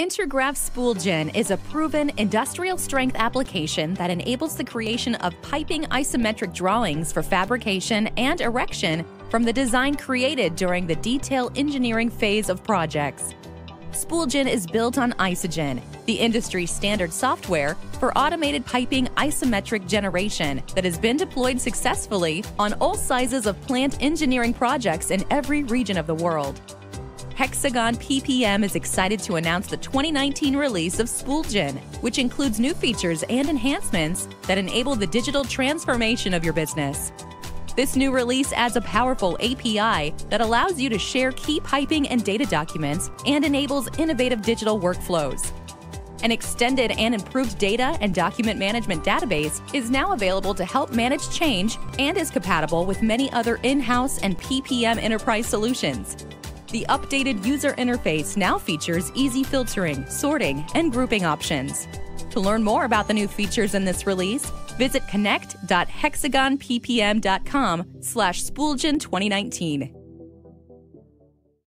Intergraph SpoolGen is a proven industrial strength application that enables the creation of piping isometric drawings for fabrication and erection from the design created during the detail engineering phase of projects. SpoolGen is built on Isogen, the industry standard software for automated piping isometric generation that has been deployed successfully on all sizes of plant engineering projects in every region of the world. Hexagon PPM is excited to announce the 2019 release of SpoolGen, which includes new features and enhancements that enable the digital transformation of your business. This new release adds a powerful API that allows you to share key piping and data documents and enables innovative digital workflows. An extended and improved data and document management database is now available to help manage change and is compatible with many other in house and PPM enterprise solutions. The updated user interface now features easy filtering, sorting, and grouping options. To learn more about the new features in this release, visit connect.hexagonppm.com slash spoolgen 2019.